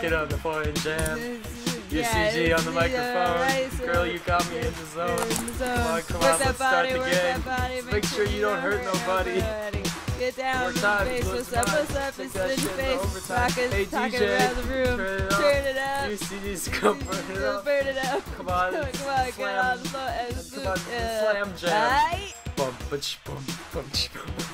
Get on the floor and jam. Yeah, UCG on the microphone. right, so- Girl, you got me in the zone. In the zone. Come on, come Work on, let's start the game. make sure you don't hurt nobody. Get down, More time, face, let's what's up, what's up, it's in face, talking, Hey, talking DJ, around the room, turn it up. turn it up, UCG's come burn it up. burn it up, Come on, come on, get on the floor, and Come on, slam jam. Bump, Bum, ba-ch, bum, bum, bum.